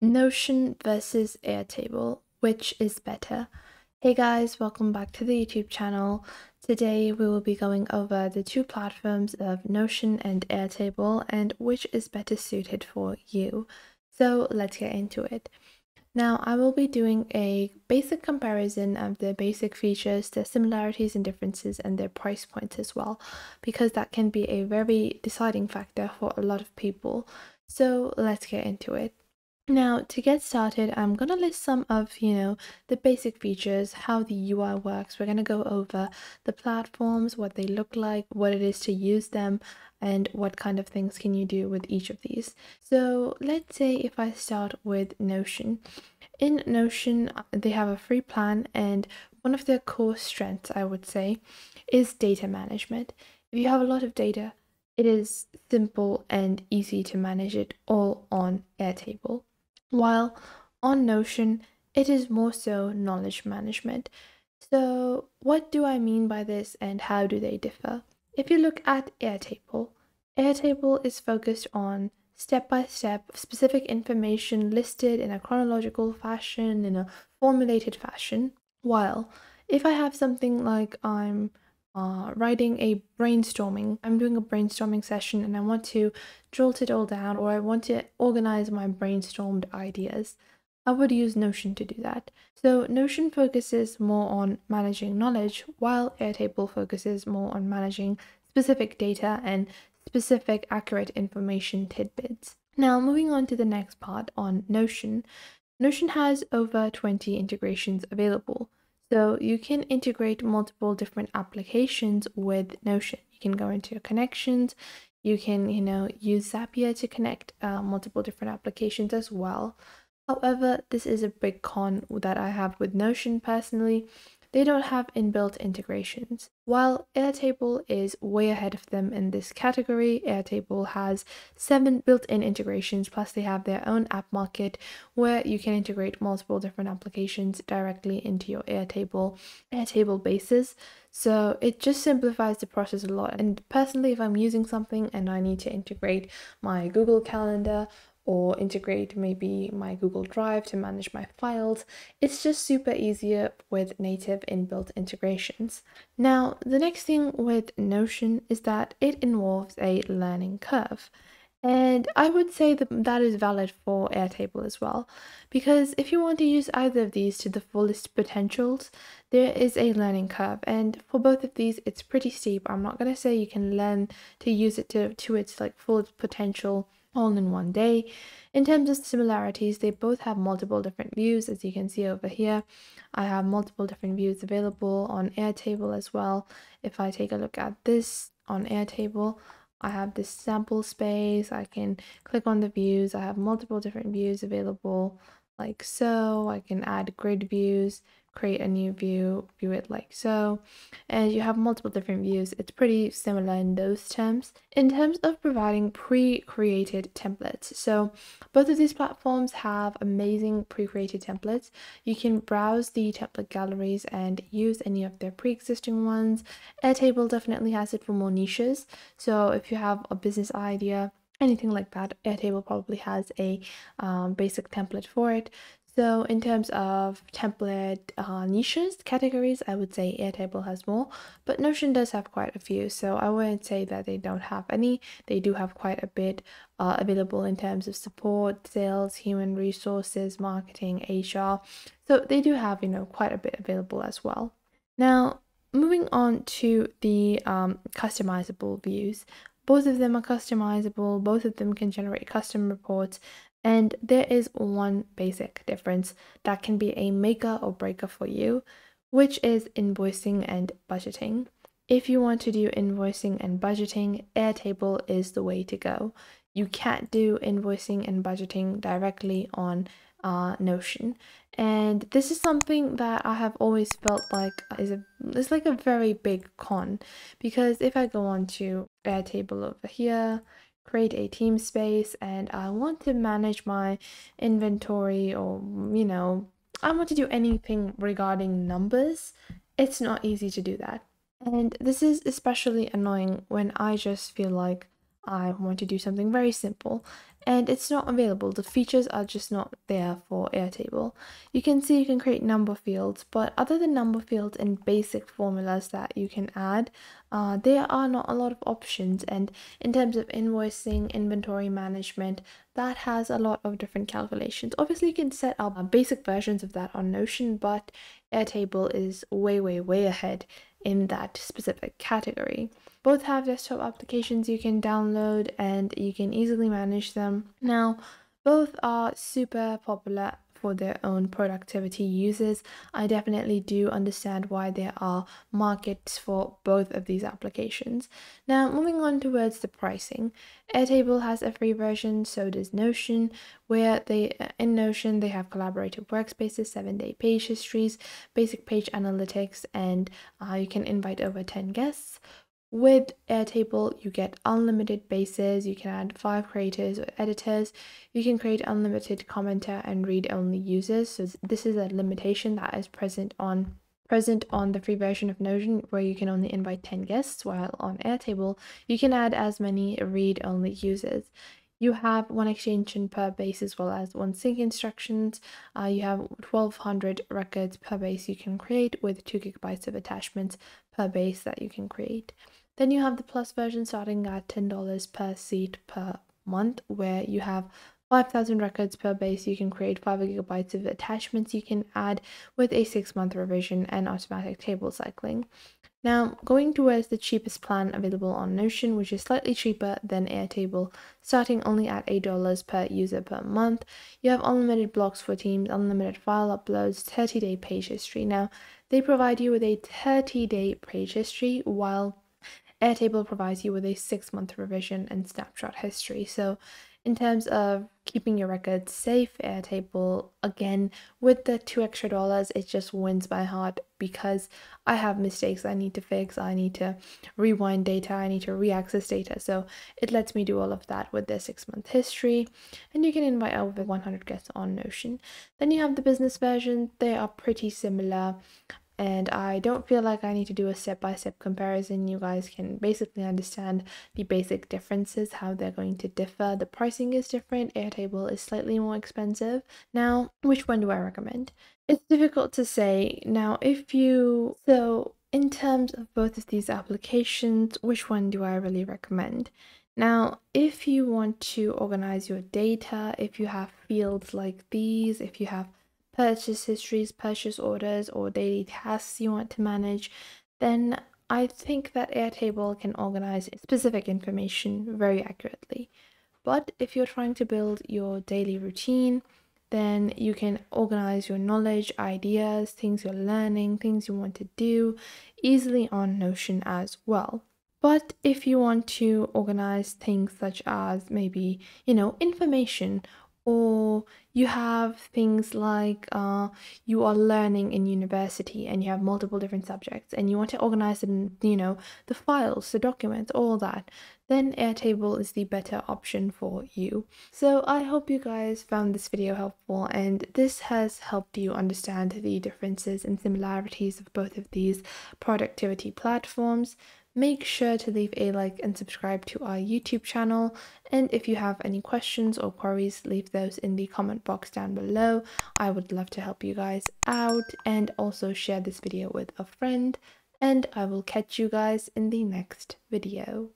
Notion versus Airtable, which is better? Hey guys, welcome back to the YouTube channel. Today we will be going over the two platforms of Notion and Airtable and which is better suited for you. So let's get into it. Now I will be doing a basic comparison of the basic features, their similarities and differences and their price points as well, because that can be a very deciding factor for a lot of people. So let's get into it. Now, to get started, I'm going to list some of, you know, the basic features, how the UI works. We're going to go over the platforms, what they look like, what it is to use them, and what kind of things can you do with each of these. So let's say if I start with Notion. In Notion, uh, they have a free plan, and one of their core strengths, I would say, is data management. If you have a lot of data, it is simple and easy to manage it all on Airtable while on Notion, it is more so knowledge management. So, what do I mean by this and how do they differ? If you look at Airtable, Airtable is focused on step by step specific information listed in a chronological fashion, in a formulated fashion. While if I have something like I'm uh, writing a brainstorming. I'm doing a brainstorming session and I want to jolt it all down or I want to organize my brainstormed ideas. I would use Notion to do that. So Notion focuses more on managing knowledge while Airtable focuses more on managing specific data and specific accurate information tidbits. Now moving on to the next part on Notion. Notion has over 20 integrations available. So you can integrate multiple different applications with Notion. You can go into your connections. You can, you know, use Zapier to connect uh, multiple different applications as well. However, this is a big con that I have with Notion personally they don't have inbuilt integrations. While Airtable is way ahead of them in this category, Airtable has seven built in integrations, plus, they have their own app market where you can integrate multiple different applications directly into your Airtable Airtable bases. So it just simplifies the process a lot. And personally, if I'm using something and I need to integrate my Google Calendar or integrate maybe my Google Drive to manage my files. It's just super easier with native inbuilt integrations. Now, the next thing with Notion is that it involves a learning curve. And I would say that that is valid for Airtable as well, because if you want to use either of these to the fullest potentials, there is a learning curve. And for both of these, it's pretty steep. I'm not going to say you can learn to use it to, to its like full potential all in one day. In terms of similarities, they both have multiple different views, as you can see over here. I have multiple different views available on Airtable as well. If I take a look at this on Airtable, I have this sample space. I can click on the views. I have multiple different views available like so. I can add grid views, create a new view, view it like so, and you have multiple different views. It's pretty similar in those terms. In terms of providing pre-created templates, so both of these platforms have amazing pre-created templates. You can browse the template galleries and use any of their pre-existing ones. Airtable definitely has it for more niches. So if you have a business idea, anything like that airtable probably has a um, basic template for it so in terms of template uh, niches, categories, I would say Airtable has more, but Notion does have quite a few. So I wouldn't say that they don't have any. They do have quite a bit uh, available in terms of support, sales, human resources, marketing, HR. So they do have, you know, quite a bit available as well. Now, moving on to the um, customizable views. Both of them are customizable, both of them can generate custom reports, and there is one basic difference that can be a maker or breaker for you, which is invoicing and budgeting. If you want to do invoicing and budgeting, Airtable is the way to go. You can't do invoicing and budgeting directly on uh, Notion. And this is something that I have always felt like is a is like a very big con because if I go on to Airtable over here, create a team space and I want to manage my inventory or, you know, I want to do anything regarding numbers, it's not easy to do that. And this is especially annoying when I just feel like I want to do something very simple and it's not available. The features are just not there for Airtable. You can see you can create number fields, but other than number fields and basic formulas that you can add, uh, there are not a lot of options. And in terms of invoicing, inventory management, that has a lot of different calculations. Obviously, you can set up basic versions of that on Notion, but Airtable is way, way, way ahead in that specific category. Both have desktop applications you can download and you can easily manage them. Now, both are super popular for their own productivity users. I definitely do understand why there are markets for both of these applications. Now, moving on towards the pricing, Airtable has a free version, so does Notion, where they in Notion they have collaborative workspaces, seven-day page histories, basic page analytics, and uh, you can invite over 10 guests. With Airtable, you get unlimited bases, you can add five creators or editors, you can create unlimited commenter and read-only users. So this is a limitation that is present on present on the free version of Notion where you can only invite 10 guests, while on Airtable, you can add as many read-only users. You have one extension per base as well as one sync instructions. Uh, you have 1200 records per base you can create with 2 gigabytes of attachments per base that you can create. Then you have the plus version starting at $10 per seat per month where you have 5,000 records per base. You can create 5 gigabytes of attachments you can add with a 6 month revision and automatic table cycling. Now, going towards the cheapest plan available on Notion, which is slightly cheaper than Airtable, starting only at $8 per user per month. You have unlimited blocks for teams, unlimited file uploads, 30 day page history. Now, they provide you with a 30 day page history while Airtable provides you with a six month revision and snapshot history. So, in terms of keeping your records safe, Airtable, again, with the two extra dollars, it just wins by heart because I have mistakes I need to fix. I need to rewind data, I need to re access data. So, it lets me do all of that with their six month history. And you can invite over 100 guests on Notion. Then you have the business version, they are pretty similar and I don't feel like I need to do a step by step comparison. You guys can basically understand the basic differences, how they're going to differ. The pricing is different, Airtable is slightly more expensive. Now, which one do I recommend? It's difficult to say. Now, if you so in terms of both of these applications, which one do I really recommend? Now, if you want to organize your data, if you have fields like these, if you have purchase histories, purchase orders, or daily tasks you want to manage, then I think that Airtable can organize specific information very accurately. But if you're trying to build your daily routine, then you can organize your knowledge, ideas, things you're learning, things you want to do easily on Notion as well. But if you want to organize things such as maybe, you know, information or you have things like uh, you are learning in university and you have multiple different subjects and you want to organize in you know the files the documents all that then airtable is the better option for you. So i hope you guys found this video helpful and this has helped you understand the differences and similarities of both of these productivity platforms Make sure to leave a like and subscribe to our YouTube channel. And if you have any questions or queries, leave those in the comment box down below. I would love to help you guys out and also share this video with a friend. And I will catch you guys in the next video.